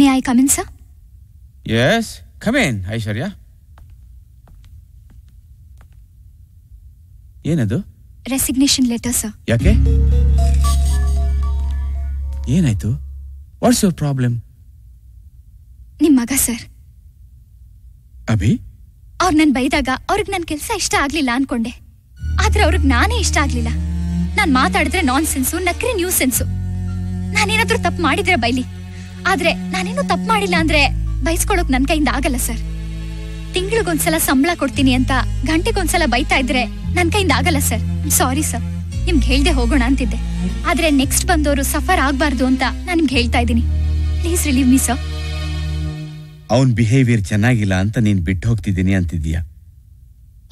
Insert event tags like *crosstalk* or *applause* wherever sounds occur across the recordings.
May I sir? Yes, come in, Aishwarya. ಏನದು? Resignation letter sir ಯಾಕೆ? ಏನಾಯ್ತು? What's your problem ನಿಮ್ ಮಗ ಸರ್ ಅಭಿ? ಅವ್ರು ನನ್ ಬೈದಾಗ ಅವ್ರಿಗೆ ನನ್ ಕೆಲ್ಸ ಇಷ್ಟ ಆಗ್ಲಿಲ್ಲ ಅನ್ಕೊಂಡೆ. ಆದ್ರೆ ಅವ್ರಿಗೆ ನಾನೇ ಇಷ್ಟ ಆಗ್ಲಿಲ್ಲ. ನಾನ್ ಮಾತಾಡಿದ್ರೆ ನಾನ್ ಸೆನ್ಸು ನಕ್ರೆ ನ್ಯೂ ಸೆನ್ಸು ನಾನೇನಾದ್ರೂ ತಪ್ಪು ಮಾಡಿದ್ರೆ ಬೈಲಿ. ಆದ್ರೆ ನಾನೇನು ತಪ್ಪು ಮಾಡಿಲ್ಲ ಅಂದ್ರೆ ಬೈಸ್ಕೊಳಕ್ ನನ್ ಕೈಯಿಂದ ಆಗಲ್ಲ ಸರ್. ತಿಂಗಳಿಗೊಂದ್ಸಲ ಸಂಬಳ ಕೊಡ್ತೀನಿ ಅಂತ ಗಂಟೆಗೊಂದ್ಸಲ ಬೈತಾ ಇದ್ರೆ ನನ್ ಕೈಯಿಂದ ಆಗಲ್ಲ ಸರ್. Sorry sir. ನಿಮ್ಗೆ ಹೇಳ್ದೆ ಹೋಗೋಣ ಅಂತಿದ್ದೆ. ಆದ್ರೆ ನೆಕ್ಸ್ಟ್ ಬಂದವರು ಸಫರ್ ಆಗ್ಬಾರ್ದು ಅಂತ ನಾನ್ ನಿಮ್ಗೆ ಹೇಳ್ತಾ ಇದ್ದೀನಿ. ಪ್ಲೀಸ್ ರಿಲೀವ್ ಮೀ ಸರ್ ಅವನ್ ಬಿಹೇವಿಯರ್ ಚೆನ್ನಾಗಿಲ್ಲ ಅಂತ ನೀನ್ ಬಿಟ್ಟು ಹೋಗ್ತಿದ್ದೀನಿ ಅಂತಿದ್ದೀಯ?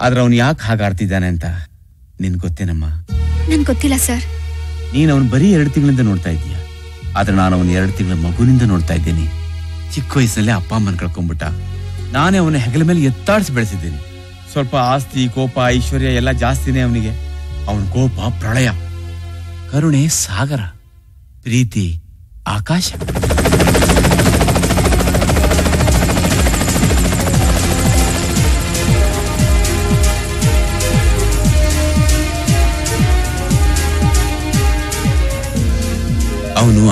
ಆದ್ರೆ ಅವನ್ ಯಾಕೆ ಹಾಗಾಡ್ತಿದ್ದಾನೆ ಅಂತ ನಿನ್ ಗೊತ್ತೇನಮ್ಮ? ನನ್ ಗೊತ್ತಿಲ್ಲ ಸರ್. ನೀನ್ ಅವನ್ ಬರೀ ಎರಡು ತಿಂಗಳಿಂದ ನೋಡ್ತಾ ಇದ್ದೀಯ? ಆದ್ರೆ ನಾನು ಅವನ ಎರಡು ತಿಂಗಳ ಮಗುನಿಂದ ನೋಡ್ತಾ ಇದ್ದೀನಿ. ಚಿಕ್ಕ ವಯಸ್ಸಲ್ಲೇ ಅಪ್ಪ ಅಮ್ಮನ್ ಕಳ್ಕೊಂಡ್ಬಿಟ್ಟ ನಾನೇ ಅವನ ಹೆಗಲ ಮೇಲೆ ಎತ್ತಾಡಿಸಿ ಬೆಳೆಸಿದ್ದೀನಿ. ಸ್ವಲ್ಪ ಆಸ್ತಿ, ಕೋಪ, ಐಶ್ವರ್ಯ ಎಲ್ಲ ಜಾಸ್ತಿನೇ ಅವನಿಗೆ. ಅವನ ಕೋಪ, ಪ್ರಳಯ. ಕರುಣೆ, ಸಾಗರ. ಪ್ರೀತಿ, ಆಕಾಶ.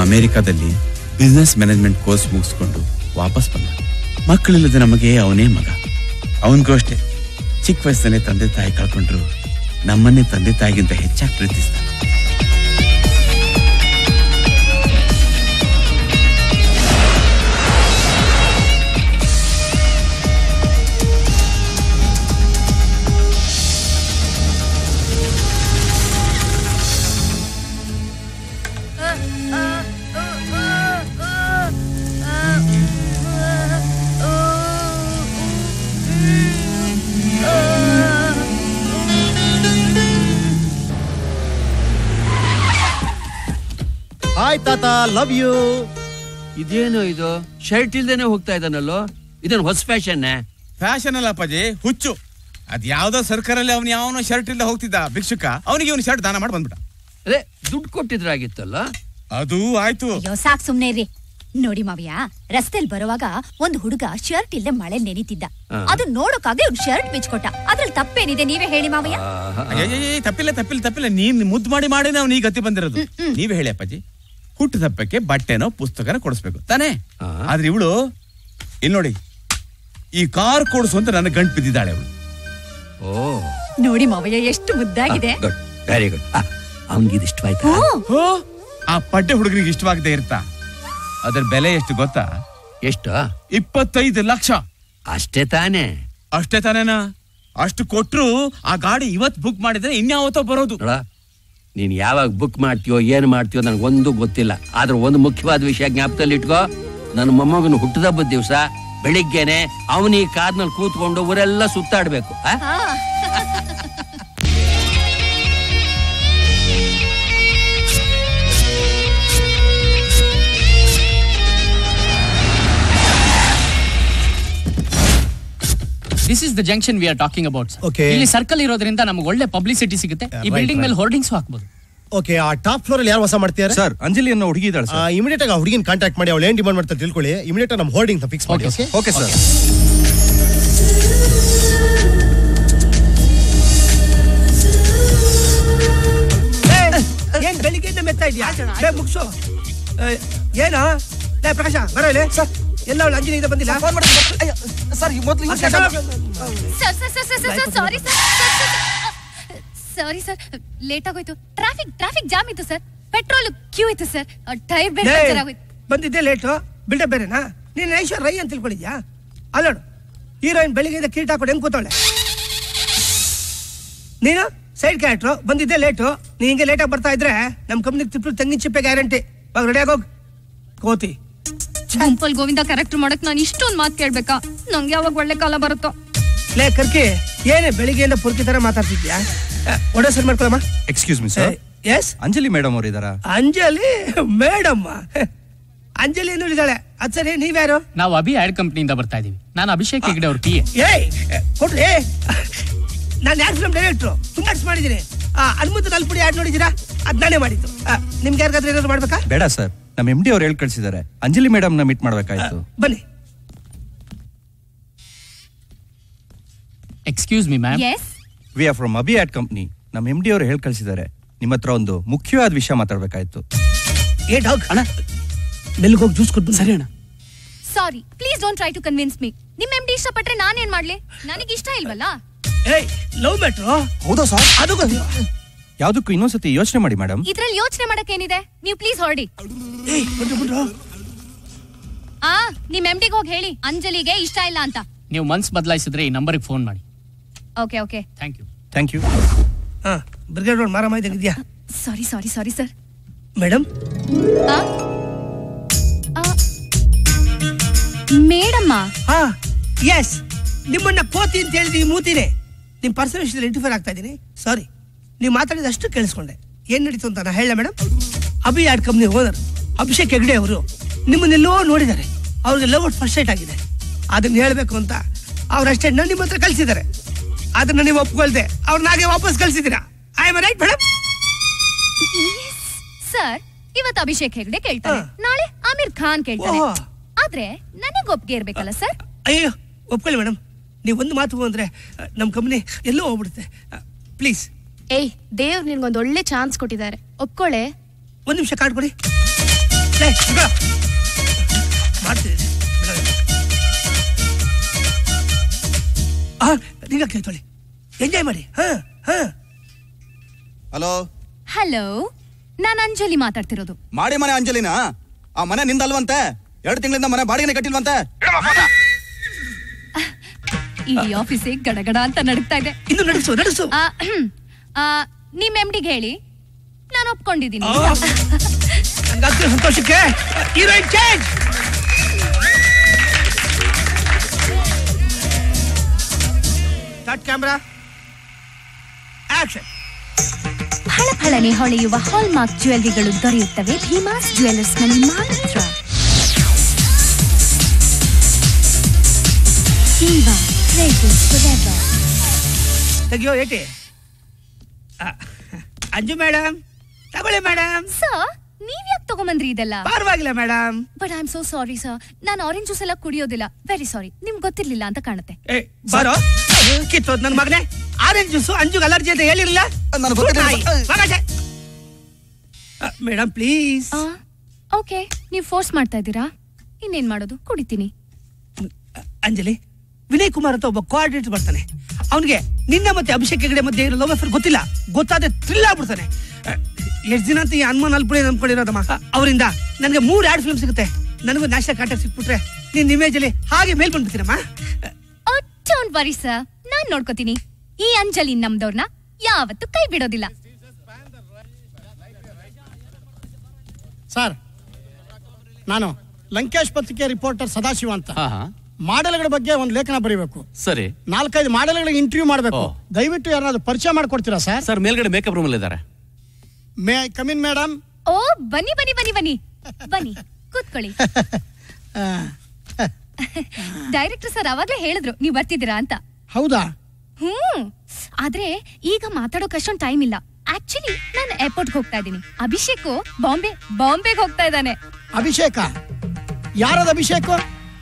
ಅಮೆರಿಕಾದಲ್ಲಿ ಬಿಸ್ನೆಸ್ ಮ್ಯಾನೇಜ್ಮೆಂಟ್ ಕೋರ್ಸ್ ಮುಗಿಸ್ಕೊಂಡು ವಾಪಸ್ ಬಂದ. ಮಕ್ಕಳಿಲ್ಲದ ನಮಗೆ ಅವನೇ ಮಗ. ಅವನಿಗೂ ಅಷ್ಟೇ. ಚಿಕ್ಕ ವಯಸ್ಸಲ್ಲೇ ತಂದೆ ತಾಯಿ ಕಳ್ಕೊಂಡ್ರು ನಮ್ಮನ್ನೇ ತಂದೆ ತಾಯಿಗಿಂತ ಹೆಚ್ಚಾಗಿ ಪ್ರೀತಿಸ್ತಾನೆ. Love you. ಇದೇನು ಇದು? ಶರ್ಟ್ ಇಲ್ದೇನೆ ಹೋಗ್ತಾ ಇದ್ದಾನಲ್ಲೋ? ಇದನ್ ಹೊಸ ಫ್ಯಾಷನ್ ಫ್ಯಾಷನ್ ಅಲ್ಲ ಅಪ್ಪಾಜಿ ಹುಚ್ಚು. ಅದ್ ಯಾವ್ದೋ ಸರ್ಕಾರಲ್ಲಿ ಅವನು ಯಾವನೋ ಶರ್ಟ್ ಇಲ್ಲ ಹೋಗ್ತಿದ್ದ ಭಿಕ್ಷುಕ ಅವನಿಗೆ ಇವನು ಶರ್ಟ್ ದಾನ ಮಾಡಿ ಬಂದ್ಬಿಟ್ಟ. ಅದೇ ದುಡ್ಡು ಕೊಟ್ಟಿದ್ರಾಗಿತ್ತಲ್ಲ? ಅದು ಆಯ್ತು. ಅಯ್ಯೋ ಸಾಕ್ ಸುಮ್ನೆ ರೀ ನೋಡಿ ಮಾವಿಯ ರಸ್ತೆಲ್ ಬರುವಾಗ ಒಂದ್ ಹುಡುಗ ಶರ್ಟ್ ಇಲ್ಲದೆ ಮಳೆ ನೆನೀತಿದ್ದ. ಅದು ನೋಡೋಕಾಗಿ ಅವ್ನ್ ಶರ್ಟ್ ಬಿಚ್ಕೊಟ್ಟ. ಅದ್ರಲ್ಲಿ ತಪ್ಪೇನಿದೆ ನೀವೇ ಹೇಳಿ ಮಾವಯ್ಯ. ತಪ್ಪಿಲ್ಲ ತಪ್ಪಿಲ್ಲ ತಪ್ಪಿಲ್ಲ ನೀನ್ ಮುದ್ದು ಮಾಡಿ ಮಾಡಿ ನಾವು ನೀ ಗತಿ ಬಂದಿರೋದು ನೀವೇ ಹೇಳಿ ಅಪ್ಪಾಜಿ ಹುಟ್ಟು ತಪ್ಪಕ್ಕೆ ಬಟ್ಟೆನೋ ಪುಸ್ತಕನ ಕೊಡಿಸ್ಬೇಕು. ತಾನೇ? ಆದ್ರೆ ಇವಳು ಇಲ್ಲಿ ನೋಡಿ ಈ ಕಾರ್ ಕೊಡಿಸು ಅಂತ ನನ್ನ ಗಂಟು ಬಿದ್ದಿದ್ದಾಳೆ ಅವಳು. ಓ. ನೋಡಿ ಮಾವಯ್ಯ ಎಷ್ಟು ಮುದ್ದಾಗಿದೆ. ವೆರಿ ಗುಡ್ ಅವನಿಗೆ ಇಷ್ಟವಾಯ್ತಾ? ಹೋ ಆ ಪಡ್ಡೆ ಹುಡುಗರಿಗೆ ಇಷ್ಟವಾಗದೆ ಇರ್ತಾ? ಅದ್ರ ಬೆಲೆ ಎಷ್ಟು ಗೊತ್ತಾ? ಎಷ್ಟು? ಇಪ್ಪತ್ತೈದು ಲಕ್ಷ. ಅಷ್ಟೇ ತಾನೆ. ಅಷ್ಟೇ ತಾನೇನಾ? ಅಷ್ಟು ಕೊಟ್ಟರು ಆ ಗಾಡಿ ಇವತ್ತು ಬುಕ್ ಮಾಡಿದ್ರೆ ಇನ್ಯಾವತ್ತೋ ಬರೋದು. ನೀನ್ ಯಾವಾಗ ಬುಕ್ ಮಾಡ್ತೀಯೋ, ಏನು ಮಾಡ್ತೀಯೋ ನನಗೆ ಒಂದು ಗೊತ್ತಿಲ್ಲ. ಆದ್ರೆ ಒಂದು ಮುಖ್ಯವಾದ ವಿಷಯ ಜ್ಞಾಪಕದಲ್ಲಿ ಇಟ್ಕೋ. ನನ್ನ ಮೊಮ್ಮಗನ ಹುಟ್ಟದಬ್ಬದ ದಿವಸ ಬೆಳಿಗ್ಗೆನೆ ಅವನ ಈ ಕಾರ್ನಲ್ಲಿ ಕೂತ್ಕೊಂಡು ಊರೆಲ್ಲ ಸುತ್ತಾಡ್ಬೇಕು this is the junction we are talking about Okay. ಇಲ್ಲಿ ಸರ್ಕಲ್ ಇರೋದ್ರಿಂದ ನಮ್ಗೆ ಒಳ್ಳೆ ಪಬ್ಲಿಸಿಟಿ ಸಿಗುತ್ತೆ. ಈ ಬಿಲ್ಡಿಂಗ್ ಮೇಲೆ ಹೋರ್ಡಿಂಗ್ಸ್ ಹಾಕ್ಬೋದು. ಓಕೆ ಆ ಟಾಪ್ ಫ್ಲೋರ್ ಅಲ್ಲಿ ಯಾರು ವಾಸ ಮಾಡ್ತಿದ್ದಾರೆ? ಸರ್ ಅಂಜಲಿ ಅನ್ನೋ ಹುಡುಗಿ ಇದ್ದಾಳೆ ಸರ್ ಇಮಿಡಿಯೇಟ್ ಆಗಿ ಹುಡುಗಿನ ಕಾಂಟ್ಯಾಕ್ಟ್ ಮಾಡಿ ಅವಳು ಏನು ಡಿಮಾಂಡ್ ಮಾಡ್ತಾರೆ ತಿಳ್ಕೊಳ್ಳಿ. ಇಮಿಡಿಯೇಟ್ ನಮ್ಮ ಹೋರ್ಡಿಂಗ್ ಫಿಕ್ಸ್ ಮಾಡಿ. ಓಕೆ ಓಕೆ ಸರ್ ಏನ್ ಬೆಳಿಗ್ಗೆ ಮೆತ್ತಾ ಇದೆಯಾ? ಮುಗಿಸು. ಏನು? ಪ್ರಕಾಶ ಬರೋ ಇಲ್ಲಿ. ಸರ್ ಎಲ್ಲ ಅವಳು ಇದೆ ಬಂದಿಲ್ಲ? ಫೋನ್ ಮಾಡಿ ಸರ್ ಮೊದಲು sir. Sir sir sir sir sorry sir sorry sir late ಆಗೋಯ್ತು. ಟ್ರಾಫಿಕ್ ಟ್ರಾಫಿಕ್ ಜಾಮ್ ಇತ್ತು ಸರ್. ಪೆಟ್ರೋಲ್ ಕ್ಯೂ ಇತ್ತು ಸರ್. ಟೈರ್ ಬೇರೆ ಪಂಚರ್ ಆಗೋಯ್ತು. ಬಂದಿದ್ದೆ ಲೇಟು ಬಿಲ್ಡಪ್ ಬೇರೆನಾ? ನೀನು ಐಶ್ವರ್ ರೈ ಅಂತ ತಿಳ್ಕೊಂಡಿದ್ಯಾ? ಅಲ್ಲೋಡು. ಹೀರೋಯಿನ್ ಬೆಳಿಗ್ಗೆಯಿಂದ ಕೀಟ ಹಾಕೊಂಡು ಹೆಂಗ್ ಕೂತವಳೆ? ನೀನು? ಸೈಡ್ ಕ್ಯಾರೆಕ್ಟ್ರು ಬಂದಿದ್ದೆ ಲೇಟು ನೀ ಹಿಂಗೆ ಲೇಟಾಗಿ ಬರ್ತಾ ಇದ್ರೆ ನಮ್ಮ ಕಂಪ್ನಿಗೆ ತಿಪ್ಪಲು ತೆಂಗಿನ ಚಿಪ್ಪೆ ಗ್ಯಾರಂಟಿ ಅವಾಗ ರೆಡಿ ಆಗೋಗ್ ಕೋತಿ. ಗುಂಪಲ್ ಗೋವಿಂದ ಕ್ಯಾರೆಕ್ಟರ್ ಮಾಡಕ್ ನಾನು ಇಷ್ಟೊಂದು ಮಾತ್ ಕೇಳ್ಬೇಕಾ? ನಂಗೆ ಯಾವಾಗ ಒಳ್ಳೆ ಕಾಲ ಬರುತ್ತೋ? ಲೇ ಕರ್ಕಿ ಏನೇ ಬೆಳಿಗ್ಗೆಯಿಂದ ಪುರ್ಕಿ ತರ ಮಾತಾಡ್ತಿದ್ಯಾ? ಒಡೆ sir ಮಾಡ್ಕೊಳಮ್ಮ. Excuse me sir yes Anjali madam ಅವ್ರು ಇದಾರ ಅಂಜಲಿ ಮೇಡಮ್ಮ ಅಂಜಲಿ ಏನು ಇದ್ದಾಳೆ. ಅದ್ ಸರಿ ನೀವ್ಯಾರು? ನಾವು ಅಭಿ ಆಡ್ ಕಂಪ್ನಿಯಿಂದ ಬರ್ತಾ ಇದೀವಿ. ನಾನು ಅಭಿಷೇಕ್ ಹೆಗ್ಡೆ ಅವ್ರ ಪಿ ಏಯ್ ಕೊಡ್ರಿ ನಾನು ಯಾರು ಫಿಲ್ಮ್ ಡೈರೆಕ್ಟ್ರು ತುಂಬಾ ಆಡ್ಸ್ ಮಾಡಿದ್ದೀನಿ. ಆ, ಹನುಮಂತ ನಲ್ಪುಡಿ ಆಡ್ ನೋಡಿದ್ದೀರಾ? ಅದ್ ನಾನೇ ಮಾಡಿದ್ದು. ಆ, ನಿಮ್ಗೆ ಯಾರಿಗಾದ್ರೂ ಏನಾದ್ರು ಮಾಡ್ಬೇಕಾ? ಬೇಡ ಸರ್ ನಮ್ಮ ಎಂ ಡಿ ಅವ್ರು ಹೇಳಿ ಕಳ್ಸಿದ್ದಾರೆ ಅಂಜಲಿ ಮೇಡಮ್ನ ನ ಮೀಟ್ ಮಾಡ್ಬೇಕಾಯ್ತು ಬನ್ನಿ. Excuse me ma'am we are from ಅಬಿ at company ನಮ್ಮ ಎಂ ಡಿ ಅವರು ಹೇಳಿ ಕಳ್ಸಿದ್ದಾರೆ ನಿಮ್ಮ ಹತ್ರ ಒಂದು ಮುಖ್ಯವಾದ ವಿಷಯ ಮಾತಾಡ್ಬೇಕಾಯ್ತು. ಏ ಡಾಗ್. ಅಣ್ಣ ಮೆಲ್ಗೆ ಹೋಗಿ ಜ್ಯೂಸ್ ಕೊಟ್ಟು ಸರಿ ಅಣ್ಣ. Sorry please don't try to convince me ನಿಮ್ ಎಂ ಡಿ ಇಷ್ಟಪಟ್ರೆ ನಾನೇನ್ ಮಾಡ್ಲಿ? ನನಗೆ ಇಷ್ಟ ಇಲ್ವಲ್ಲ? ಏಯ್ ಲವ್ ಮ್ಯಾಟ್ರೋ? ಹೌದಾ ಸರ್ ಅದು ಗೊತ್ತಿಲ್ಲ ಯಾವ್ದಕ್ಕೂ ಇನ್ನೊಂದ್ಸತಿ ಯೋಚನೆ ಮಾಡಿ ಮೇಡಮ್ ಇದ್ರಲ್ಲಿ ಯೋಚನೆ ಮಾಡಕ್ ಏನಿದೆ? ನೀವು ಪ್ಲೀಸ್ ಹೊರಡಿ. ಆ ನಿಮ್ ಎಂ ಡಿಗೆ ಹೋಗಿ ಹೇಳಿ. ಅಂಜಲಿಗೆ ಇಷ್ಟ ಇಲ್ಲ ಅಂತ. ನೀವು ಮನ್ಸ್ ಬದಲಾಯಿಸಿದ್ರೆ ಈ ನಂಬರ್ಗೆ ಫೋನ್ ಮಾಡಿ. Okay okay thank you thank you ಹಾ ಬ್ರಿಗೇಡ್ ರೋಡ್ ಮಾರಾಮ ಇದೆಯಾ? Sorry sorry sorry sir madam madam. ಹಾ ಎಸ್ ನಿಮ್ಮನ್ನ ಕೋತಿ ಅಂತ ಹೇಳಿದ್ವಿ ಮೂತಿನೇ. ನಿಮ್ಮ ಪರ್ಸನಲ್ ವಿಷಯದಲ್ಲಿ ಇಂಟರ್ಫೇರ್ ಆಗ್ತಾ ಇದ್ದೀನಿ. ಸಾರಿ ನೀವು ಮಾತಾಡಿದಷ್ಟು ಕೇಳಿಸ್ಕೊಂಡೆ. ಏನ್ ನಡೀತು ಅಂತ ನಾನು ಹೇಳ madam Abhi ad company owner Abhishek Hegde ಅವರು. ನಿಮ್ಮನ್ನೆಲ್ಲೋ ನೋಡಿದ್ದಾರೆ. ಅವ್ರಿಗೆ ಲವ್ ಫಸ್ಟ್ ಸೈಟ್ ಆಗಿದೆ. ಅದನ್ನ ಹೇಳಬೇಕು ಅಂತ ಅವ್ರ ಅಷ್ಟೇ ನಿಮ್ಮ ಹತ್ರ ಕಳಿಸಿದ್ದಾರೆ. ಅದನ್ನ ನೀವು ಒಪ್ಕೊಳ್ದೆ. ಅವ್ರನ್ನಾಗೆ ವಾಪಸ್ ಕಳಿಸಿದ್ದೀರಾ? I am right madam sir ಇವತ್ತು ಅಭಿಷೇಕ್ ಹೆಗ್ಡೆ ಕೇಳ್ತಾರೆ. ನಾಳೆ ಆಮೀರ್ ಖಾನ್ ಕೇಳ್ತಾರೆ. ಆದ್ರೆ ನನಗೆ ಒಪ್ಪಿಗೆ ಇರ್ಬೇಕಲ್ಲ ಸರ್ ಅಯ್ಯೋ ಒಪ್ಕೊಳ್ಳಿ ಮೇಡಮ್ ನೀವು ಒಂದು ಮಾತು ಅಂದ್ರೆ ನಮ್ಮ ಕಂಪ್ನಿ ಎಲ್ಲೋ ಹೋಗ್ಬಿಡುತ್ತೆ. ಪ್ಲೀಸ್ ಏಯ್ ದೇವ್ರು ನಿನ್ಗೊಂದು ಒಳ್ಳೆ ಚಾನ್ಸ್ ಕೊಟ್ಟಿದ್ದಾರೆ. ಒಪ್ಕೊಳ್ಳೆ ಒಂದು ನಿಮಿಷ ಕಾರ್ಡ್ ಕೊಡಿ. ಕೇಳ್ಕೊಳ್ಳಿ ಎಂಜಾಯ್ ಮಾಡಿ. ಹಾ ಹಾ. ಹಲೋ. ಹಲೋ ನಾನು ಅಂಜಲಿ ಮಾತಾಡ್ತಿರೋದು. ಮಾಡಿ ಮನೆ ಅಂಜಲಿನ? ಆ ಮನೆ ನಿಂದಲ್ವಂತೆ? ಎರಡು ತಿಂಗಳಿಂದ ಮನೆ ಬಾಡಿಗೆನೆ ಕಟ್ಟಿಲ್ವಂತೆ? ಈ ಆಫೀಸಿಗೆ ಗಡಗಡ ಅಂತ ನಡೀತಾ ಇದೆ. ಇನ್ನು ನಡೆಸು ನಡೆಸು. ನಿಮ್ ಎಂಡಿಗೆ ಹೇಳಿ. ನಾನು ಒಪ್ಕೊಂಡಿದ್ದೀನಿ. ಸಂತೋಷಕ್ಕೆ ಕ್ಯಾಮ್ರಾ ಆಕ್ಷನ್ ಫಳಫಳನೆ ಹೊಳೆಯುವ ಹಾಲ್ಮಾರ್ಕ್ ಜ್ಯುವೆಲ್ಲರಿಗಳು ದೊರೆಯುತ್ತವೆ. ಭೀಮಾಸ್ ಜ್ಯುವೆಲ್ಲರ್ಸ್ನಲ್ಲಿ ಮಾತ್ರ. ತೆಗೆಯೋ ಏಟಿ? ಅಂಜು ಮೇಡಮ್ ತಗೊಳ್ಳಿ ಮೇಡಮ್ ಸರ್ ನೀವ್ ಯಾಕೆ ತಗೊಂಬಂದ್ರಿ ಇದೆಲ್ಲ? ಪರವಾಗಿಲ್ಲ madam but I am so sorry sir. ನಾನು ಆರೆಂಜ್ ಜ್ಯೂಸ್ ಎಲ್ಲ ಕುಡಿಯೋದಿಲ್ಲ. ವೆರಿ ಸಾರಿ ನಿಮ್ಗೆ ಗೊತ್ತಿರ್ಲಿಲ್ಲ ಅಂತ ಕಾಣುತ್ತೆ. ಏ ಬಾರೋ. ಕಿತ್ತೋದ್ ನನ್ ಮಗನೇ. ಆರೆಂಜ್ ಜ್ಯೂಸು ಅಂಜುಗೆ ಅಲರ್ಜಿ ಅಂತ ಹೇಳಿರಲಿಲ್ಲ? ನನಗ್ ಗೊತ್ತಿರ್ಲಿಲ್ಲ. Madam please. ಓಕೆ. ನೀವು ಫೋರ್ಸ್ ಮಾಡ್ತಾ ಇದ್ದೀರಾ? ಇನ್ನೇನ್ ಮಾಡೋದು? ಕುಡಿತೀನಿ. ಅಂಜಲಿ ವಿನಯ್ ಕುಮಾರ್ ಅಂತ ಒಬ್ಬ ಕೋಆರ್ಡಿನೇಟರ್ ಬರ್ತಾನೆ ಅವನಿಗೆ ನಿನ್ನ ಮತ್ತೆ ಅಭಿಷೇಕ್ ಹೆಗಡೆ ಮಧ್ಯೆ ಇರೋ ಲವ್ ಅಫೇರ್ ಗೊತ್ತಿಲ್ಲ. ಗೊತ್ತಾದ್ರೆ ಥ್ರಿಲ್ ಆಗ್ಬಿಡ್ತಾನೆ. ಎಷ್ಟು ದಿನ ಅಂತ ಈ ಹನುಮಾನ್ ಅಲ್ಪುಳಿ ನಂಬ್ಕೊಂಡಿರೋದಮ್ಮ ಅವರಿಂದ ನನಗೆ ಮೂರು ಆಡ್ ಫಿಲ್ಮ್ ಸಿಗುತ್ತೆ. ನನಗೂ ನ್ಯಾಷನಲ್ ಕಾಂಟ್ಯಾಕ್ಟ್ ಸಿಕ್ಬಿಟ್ರೆ ನಿನ್ನ ಇಮೇಜ್ ಅಲ್ಲಿ ಹಾಗೆ ಮೇಲ್ ಬಂದ್ಬಿಡ್ತೀನಮ್ಮ. ಡೋಂಟ್ ವರಿ ಸರ್ ನಾನ್ ನೋಡ್ಕೋತೀನಿ. ಈ ಅಂಜಲಿ ನಮ್ದವ್ರನ್ನ ಯಾವತ್ತೂ ಕೈ ಬಿಡೋದಿಲ್ಲ. ಸರ್ ನಾನು ಲಂಕೇಶ್ ಪತ್ರಿಕೆ ರಿಪೋರ್ಟರ್ ಸದಾಶಿವ ಅಂತ. ಮಾಡೆಲ್ಗಳ ಬಗ್ಗೆ ಒಂದು ಲೇಖನ ಬರೀಬೇಕು. ಸರಿ. ನಾಲ್ಕೈದು ಮಾಡೆಲ್ಗಳಿಗೆ ಇಂಟರ್ವ್ಯೂ ಮಾಡಬೇಕು. ದಯವಿಟ್ಟು ಯಾರಾದ್ರೂ ಪರಿಚಯ ಮಾಡ್ಕೊಡ್ತೀರಾ ಸರ್? ಸರ್ ಮೇಲ್ಗಡೆ ಮೇಕಪ್ ರೂಮ್ ಅಲ್ಲಿ ಇದ್ದಾರೆ ಮೇ ಇನ್ ಮೇಡಮ್ ಓ ಬನ್ನಿ ಬನ್ನಿ ಬನ್ನಿ ಬನ್ನಿ. ಬನ್ನಿ ಕೂತ್ಕೊಳ್ಳಿ. *laughs* ಡೈರೆಕ್ಟರ್ ಸರ್ ಅವಾಗ್ಲೇ ಹೇಳಿದ್ರು ನೀವ್ ಬರ್ತಿದ್ದೀರಾ ಅಂತ. ಹೌದಾ? ಹ್ಮ್. ಆದ್ರೆ ಈಗ ಮಾತಾಡೋಕ್ ಅಷ್ಟೊಂದು ಟೈಮ್ ಇಲ್ಲ. ಆಕ್ಚುಲಿ ನಾನು ಏರ್ಪೋರ್ಟ್ ಹೋಗ್ತಾ ಇದ್ದೀನಿ. ಅಭಿಷೇಕ್ ಬಾಂಬೆ ಬಾಂಬೆಗೆ ಹೋಗ್ತಾ ಇದ್ದಾನೆ. ಅಭಿಷೇಕ? ಯಾರದ Abhishek?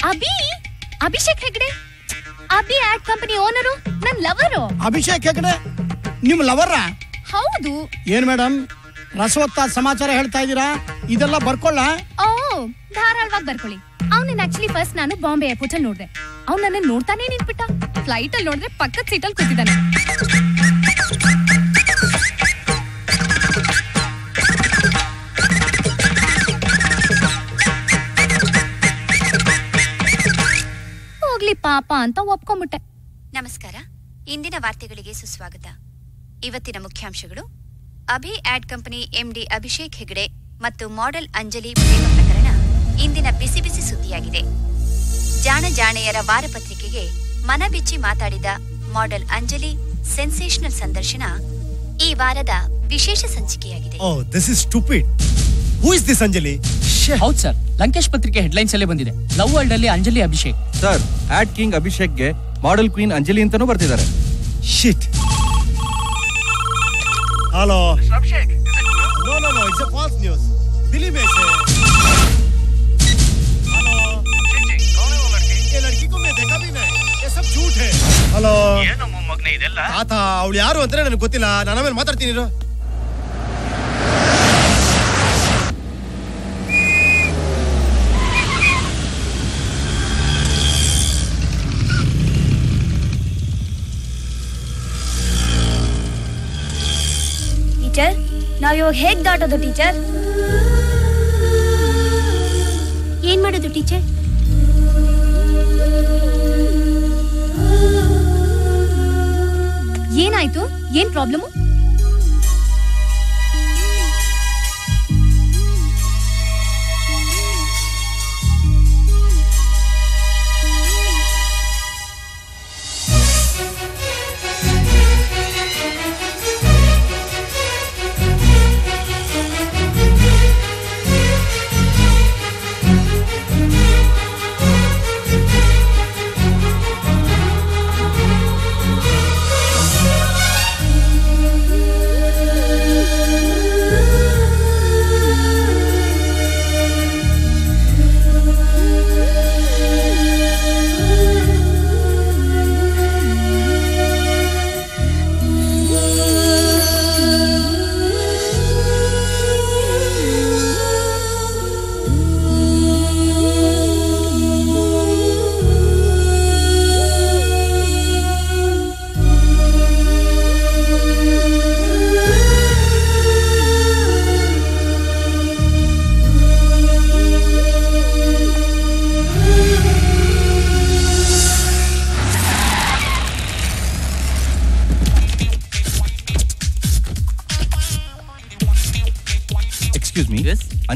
Abhi Abhishek Hegde? Abhi ad company owner? ನನ್ ಲವರ್. ಅಭಿಷೇಕ್ ಹೆಗ್ಡೆ? ನಿಮ್ ಲವರ? ಹೌದು. ಏನ್ ಮೇಡಮ್ ರಸವತ್ತ ಸಮಾಚಾರ ಹೇಳ್ತಾ ಇದೀರಾ ಇದೆಲ್ಲ ಬರ್ಕೊಳ್ಳ? ಓ ಧಾರಾಳವಾಗಿ ಬರ್ಕೊಳ್ಳಿ. ಅವನನ್ನ ಆಕ್ಚುಲಿ ಫಸ್ಟ್ ನಾನು ಬಾಂಬೆ ಏರ್ಪೋರ್ಟ್ ಅಲ್ಲಿ ನೋಡ್ದೆ. ಅವ್ನ ನನ್ನ ನೋಡ್ತಾನೆ ನಿಂತ್ಬಿಟ್ಟ. ಫ್ಲೈಟ್ ಅಲ್ಲಿ ನೋಡಿದ್ರೆ ಪಕ್ಕದ ಸೀಟಲ್ಲಿ ಕೂತಿದ್ದಾನೆ. ಪಾಪ ಅಂತ ಒಪ್ಕೊಂಡ್ಬಿಟ್ಟೆ ನಮಸ್ಕಾರ. ಇಂದಿನ ವಾರ್ತೆಗಳಿಗೆ ಸುಸ್ವಾಗತ. ಇವತ್ತಿನ ಮುಖ್ಯಾಂಶಗಳು. Abhi ad company MD Abhishek Hegde ಮತ್ತು ಮಾಡೆಲ್ ಅಂಜಲಿ ಪ್ರೇಮ ಪ್ರಕರಣ ಇಂದಿನ ಬಿಸಿ ಬಿಸಿ ಸುದ್ದಿಯಾಗಿದೆ. ಜಾಣ ಜಾಣೆಯರ ವಾರಪತ್ರಿಕೆಗೆ ಮನಬಿಚ್ಚಿ ಮಾತಾಡಿದ ಮಾಡೆಲ್ ಅಂಜಲಿ ಸೆನ್ಸೇಷನಲ್ ಸಂದರ್ಶನ ಈ ವಾರದ ವಿಶೇಷ ಸಂಚಿಕೆಯಾಗಿದೆ. ಓ this is stupid who is this Anjali? ಹೌದು ಸರ್. ಲಂಕೇಶ್ ಪತ್ರಿಕೆ ಹೆಡ್ಲೈನ್ಸ್ ಅಲ್ಲೇ ಬಂದಿದೆ. ಲವ್ ವರ್ಲ್ಡ್ ಅಲ್ಲಿ Anjali Abhishek. Sir ad king ಅಭಿಷೇಕ್ಗೆ model queen Anjali ಅಂತಾನೂ ಬರ್ತಿದ್ದಾರೆ. Shit hello Abhishek no no no it's a false news believe me hello ಏನು ಮೊಮ್ಮಗನೇ ಇದೆಲ್ಲ? ಆತ ಅವಳು ಯಾರು ಅಂತಾನೆ ನನಗೆ ಗೊತ್ತಿಲ್ಲ. ನಾನು ಆಮೇಲೆ ಮಾತಾಡ್ತೀನಿ ಟೀಚರ್? ನಾವ್ ಇವಾಗ ಹೇಗ್ ದಾಟೋದು ಟೀಚರ್? ಏನ್ ಮಾಡೋದು ಟೀಚರ್? ಏನಾಯ್ತು? ಏನ್ ಪ್ರಾಬ್ಲಮ್?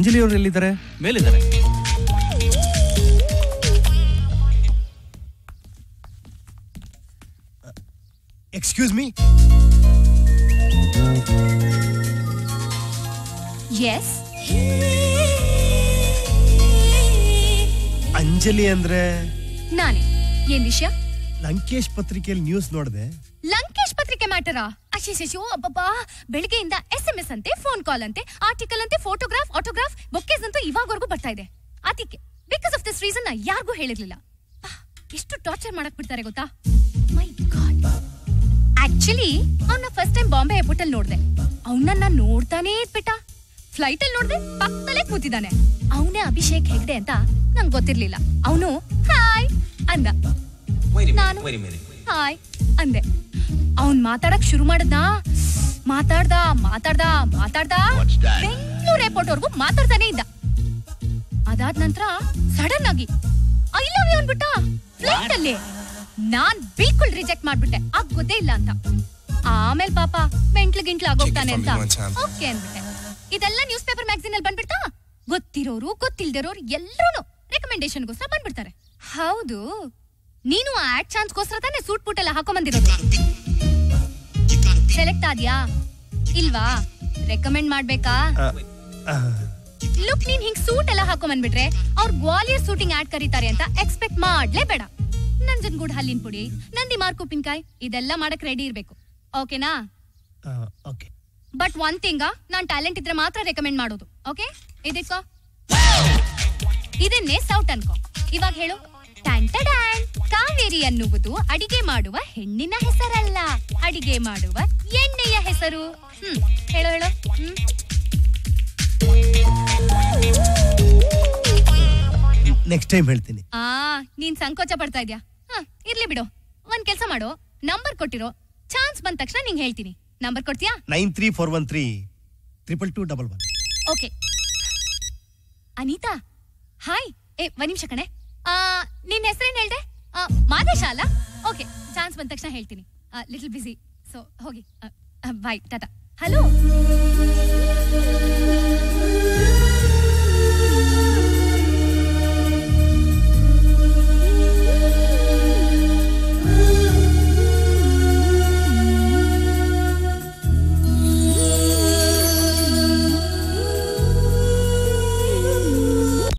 ಅಂಜಲಿ ಅವರು ಎಲ್ಲಿದ್ದಾರೆ? ಮೇಲಿದ್ದಾರೆ. ಎಕ್ಸ್ಕ್ಯೂಸ್ ಮೀ ಎಸ್ ಅಂಜಲಿ ಅಂದ್ರೆ? ನಾನೇ. ಏನ್ ವಿಷಯ? ಲಂಕೇಶ್ ಪತ್ರಿಕೆಯಲ್ಲಿ ನ್ಯೂಸ್ ನೋಡಿದೆ. ಲಂಕೇಶ್ ಪತ್ರಿಕೆ ಮ್ಯಾಟರಾ? ಅಶಿಶಿಶು ಅಬ್ಬಬ್ಬಾ. ಬೆಳಿಗ್ಗೆಯಿಂದ ಎಸ್ ಎಂ ಎಸ್ ಅಂತೆ ಫೋನ್ ಕಾಲ್ ಅಂತೆ ಆರ್ಟಿಕಲ್ ಅಂತೆ ಫೋಟೋಗ್ರಾಫ್ ಆಟೋಗ್ರಾಫ್ ಬೊಕ್ಕೇಸ್ ಅಂತೂ ಇವಾಗವರೆಗೂ ಬರ್ತಾ ಇದೆ. ಅದಕ್ಕೆ ಬಿಕಾಸ್ ಆಫ್ ದಿಸ್ ರೀಸನ್ ಯಾರಿಗೂ ಹೇಳಿರ್ಲಿಲ್ಲ. ಎಷ್ಟು ಟಾರ್ಚರ್ ಮಾಡಕ್ ಬಿಡ್ತಾರೆ ಗೊತ್ತಾ? ಮೈ ಗಾಡ್ ಆಕ್ಚುಲಿ ಅವನ್ನ ಫಸ್ಟ್ ಟೈಮ್ ಬಾಂಬೆ ಏರ್ಪೋರ್ಟ್ ಅಲ್ಲಿ ನೋಡ್ದೆ. ಅವನನ್ನ ನೋಡ್ತಾನೇ ಇದ್ಬಿಟ್ಟ ಫ್ಲೈಟ್ ಅಲ್ಲಿ ನೋಡ್ದೆ ಪಕ್ಕದಲ್ಲೇ ಕೂತಿದ್ದಾನೆ. ಅವನೇ ಅಭಿಷೇಕ್ ಹೆಗ್ಡೆ ಅಂತ ನಂಗೆ ಗೊತ್ತಿರ್ಲಿಲ್ಲ. ಅವನು ಹಾಯ್ ಅಂದ. ನಾನು ಹಾಯ್ ಅಂದೆ. ಅವನ್ ಮಾತಾಡಕ್ ಶುರು ಮಾಡದ್ನ ಮಾತಾಡ್ದ ಮಾತಾಡ್ದ ಮಾತಾಡ್ದ? ಬೆಂಗಳೂರು ಏರ್ಪೋರ್ಟ್ ವರ್ಗು ಮಾತಾಡ್ತಾನೆ ಇದ್ದ. ಅದಾದ ನಂತರ ಸಡನ್ ಆಗಿ ಐ ಲವ್ ಯು ಅನ್ಬಿಟ್ಟ. ಫ್ಲೈಟ್ ಅಲ್ಲಿ ನಾನ್ ಬಿಲ್ಕುಲ್ ರಿಜೆಕ್ಟ್ ಮಾಡ್ಬಿಟ್ಟೆ. ಆಗ್ ಗೊತ್ತೇ ಇಲ್ಲ ಅಂತ. ಆಮೇಲೆ ಪಾಪ ಮೆಂಟ್ಲು ಗಿಂಟ್ಲು ಆಗೋಗ್ತಾನೆ ಅಂತ. ಓಕೆ ಅನ್ಬಿಟ್ಟೆ ಇದೆಲ್ಲ ನ್ಯೂಸ್ ಪೇಪರ್ ಮ್ಯಾಗಝಿನ್ ಅಲ್ಲಿ ಬಂದ್ಬಿಡ್ತಾ? ಗೊತ್ತಿರೋರು ಗೊತ್ತಿಲ್ದಿರೋರು ಎಲ್ಲರೂ ರೆಕಮೆಂಡೇಶನ್ಗೋಸ್ಕರ ಬಂದ್ಬಿಡ್ತಾರೆ. ಹೌದು. ನೀನು ಆ ಆಡ್ ಚಾನ್ಸ್ಗೋಸ್ಕರ ತಾನೇ ಸೂಟ್ ಬೂಟ್ ಎಲ್ಲ ಹಾಕೊಂಬಂದಿರೋದು. ಸೆಲೆಕ್ಟ್ ಆದ್ಯಾ? ಇಲ್ವಾ? ರೆಕಮೆಂಡ್ ಮಾಡ್ಬೇಕಾ? ಲುಕ್ ನೀನ್ ಹಿಂಗ್ ಸೂಟ್ ಎಲ್ಲ ಹಾಕೊಂಬಂದ್ಬಿಟ್ರೆ ಅವ್ರ ಗ್ವಾಲಿಯರ್ ಸೂಟಿಂಗ್ ಆಡ್ ಕರೀತಾರೆ ಅಂತ ಎಕ್ಸ್ಪೆಕ್ಟ್ ಮಾಡ್ಲೇ ಬೇಡ ನಂಜನಗೂಡ್ ಹಲ್ಲಿನ ಪುಡಿ ನಂದಿ ಮಾರ್ಕ್ ಉಪ್ಪಿನಕಾಯಿ ಇದೆಲ್ಲ ಮಾಡಕ್ ರೆಡಿ ಇರ್ಬೇಕು. ಓಕೆನಾ ಓಕೆ ಬಟ್ ಒನ್ ಥಿಂಗ್ ನಾನ್ ಟ್ಯಾಲೆಂಟ್ ಇದ್ರೆ ಮಾತ್ರ ರೆಕಮೆಂಡ್ ಮಾಡೋದು. ಓಕೆ ಇದಕ್ಕೋ ಇದನ್ನೇ ಸೌಟ್ ಅನ್ಕೋ. ಇವಾಗ ಹೇಳು. ಕಾವೇರಿ ಅನ್ನುವುದು ಅಡಿಗೆ ಮಾಡುವ ಹೆಣ್ಣಿನ ಹೆಸರಲ್ಲ. ಅಡಿಗೆ ಮಾಡುವ ಎಣ್ಣೆಯ ಹೆಸರು. ಹ್ಮ್ ಹೇಳೋ ಹೇಳೋ. ನೆಕ್ಸ್ಟ್ ಟೈಮ್ ಹೇಳ್ತೀನಿ. ಆ ನೀನ್ ಸಂಕೋಚ ಪಡ್ತಾ ಇದ್ಯಾ? ಹ ಇರ್ಲಿ ಬಿಡು. ಒಂದ್ ಕೆಲಸ ಮಾಡು. ನಂಬರ್ ಕೊಟ್ಟಿರೋ. ಚಾನ್ಸ್ ಬಂದ ತಕ್ಷಣ ನಿಂಗೆ ಹೇಳ್ತೀನಿ. ನಂಬರ್ ಕೊಡ್ತೀಯಾ? Nine three four one three triple two double one okay Anita hi. ಏ ಒಂದ್ ನಿಮಿಷ ಕಣೆ. ಆ, ನಿನ್ ಹೆಸರೇನ್ ಹೇಳ್ದೆ? ಮಾದೇಶ ಅಲ್ಲ? ಓಕೆ ಚಾನ್ಸ್ ಬಂದ ತಕ್ಷಣ ಹೇಳ್ತೀನಿ. ಲಿಟಲ್ ಬಿಸಿ ಸೊ ಹೋಗಿ. ಬಾಯ್ ಟಾಟಾ ಹಲೋ